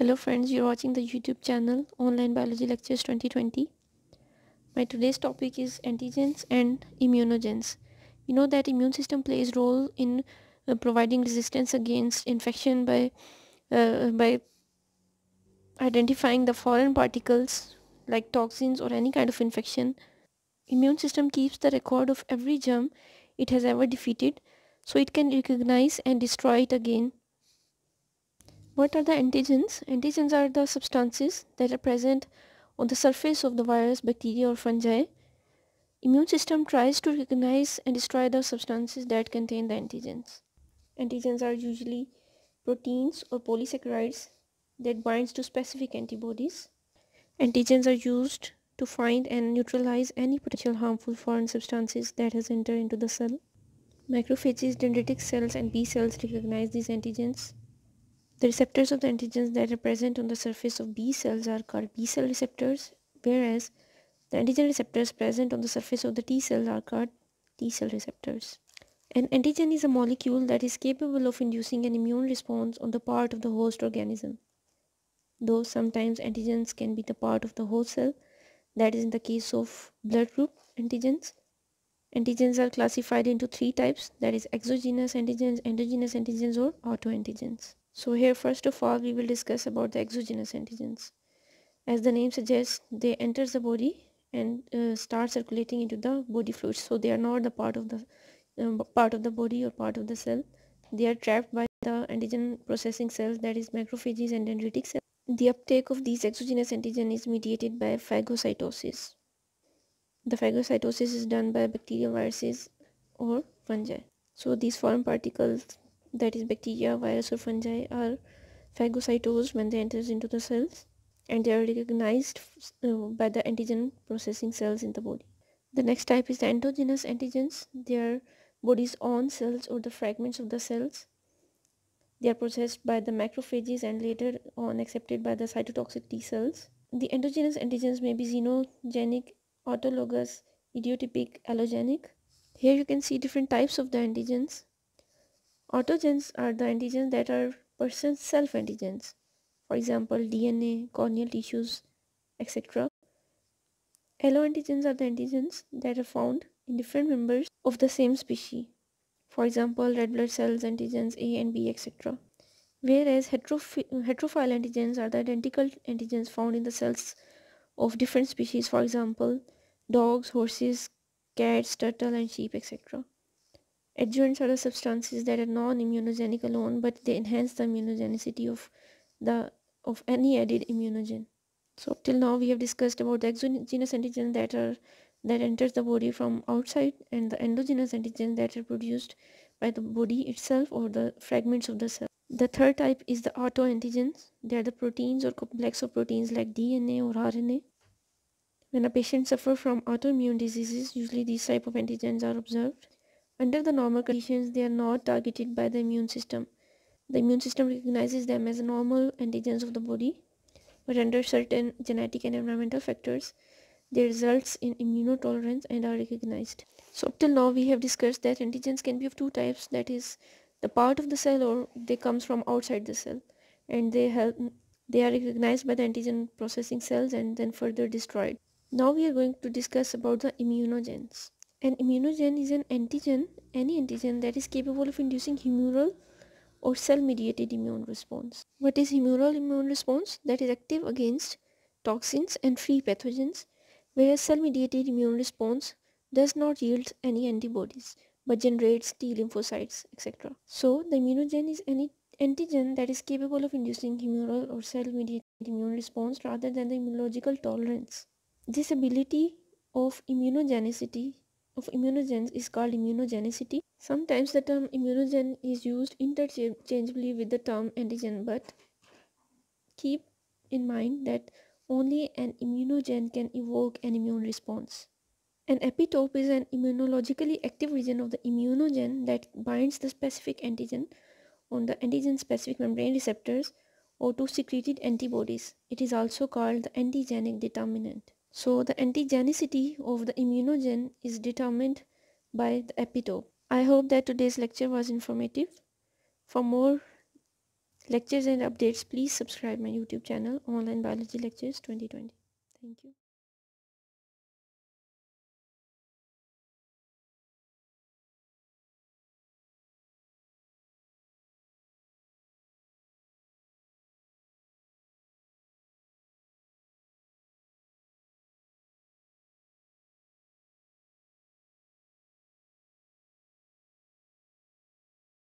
Hello friends, you're watching the YouTube channel Online Biology Lectures 2020. My today's topic is antigens and immunogens. You know that immune system plays role in uh, providing resistance against infection by uh, by identifying the foreign particles like toxins or any kind of infection. Immune system keeps the record of every germ it has ever defeated so it can recognize and destroy it again what are the antigens? Antigens are the substances that are present on the surface of the virus, bacteria or fungi. Immune system tries to recognize and destroy the substances that contain the antigens. Antigens are usually proteins or polysaccharides that binds to specific antibodies. Antigens are used to find and neutralize any potential harmful foreign substances that has entered into the cell. Macrophages, dendritic cells and B cells recognize these antigens the receptors of the antigens that are present on the surface of B cells are called B cell receptors, whereas the antigen receptors present on the surface of the T cells are called T cell receptors. An antigen is a molecule that is capable of inducing an immune response on the part of the host organism. Though sometimes antigens can be the part of the host cell, that is in the case of blood group antigens. Antigens are classified into three types, that is exogenous antigens, endogenous antigens or autoantigens. So here first of all we will discuss about the exogenous antigens. As the name suggests, they enter the body and uh, start circulating into the body fluids. So they are not the part of the um, part of the body or part of the cell. They are trapped by the antigen processing cells that is macrophages and dendritic cells. The uptake of these exogenous antigen is mediated by phagocytosis. The phagocytosis is done by bacteria, viruses or fungi. So these foreign particles that is bacteria, virus or fungi are phagocytosed when they enter into the cells and they are recognized uh, by the antigen processing cells in the body. The next type is the endogenous antigens. They are body's own cells or the fragments of the cells. They are processed by the macrophages and later on accepted by the cytotoxic T cells. The endogenous antigens may be xenogenic, autologous, idiotypic, allogenic. Here you can see different types of the antigens. Autogens are the antigens that are person's self-antigens. For example, DNA, corneal tissues, etc. Alloantigens are the antigens that are found in different members of the same species. For example, red blood cells antigens A and B, etc. Whereas heterophile antigens are the identical antigens found in the cells of different species. For example, dogs, horses, cats, turtle and sheep, etc. Adjuvants are the substances that are non-immunogenic alone, but they enhance the immunogenicity of the of any added immunogen. So till now we have discussed about the exogenous antigen that are that enters the body from outside and the endogenous antigen that are produced by the body itself or the fragments of the cell. The third type is the autoantigens. They are the proteins or complex of proteins like DNA or RNA. When a patient suffers from autoimmune diseases, usually these type of antigens are observed. Under the normal conditions, they are not targeted by the immune system. The immune system recognizes them as normal antigens of the body, but under certain genetic and environmental factors, they results in immunotolerance and are recognized. So up till now we have discussed that antigens can be of two types that is the part of the cell or they comes from outside the cell and they help they are recognized by the antigen processing cells and then further destroyed. Now we are going to discuss about the immunogens. An immunogen is an antigen, any antigen that is capable of inducing humoral or cell-mediated immune response. What is humoral immune response? That is active against toxins and free pathogens, whereas cell-mediated immune response does not yield any antibodies but generates T lymphocytes, etc. So the immunogen is any antigen that is capable of inducing humoral or cell-mediated immune response rather than the immunological tolerance. This ability of immunogenicity of immunogens is called immunogenicity. Sometimes the term immunogen is used interchangeably with the term antigen but keep in mind that only an immunogen can evoke an immune response. An epitope is an immunologically active region of the immunogen that binds the specific antigen on the antigen specific membrane receptors or to secreted antibodies. It is also called the antigenic determinant. So the antigenicity of the immunogen is determined by the epitope. I hope that today's lecture was informative. For more lectures and updates please subscribe my youtube channel online biology lectures 2020 thank you